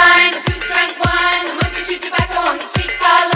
wine, the goose drank wine, the monkey chewed tobacco on the streetcar.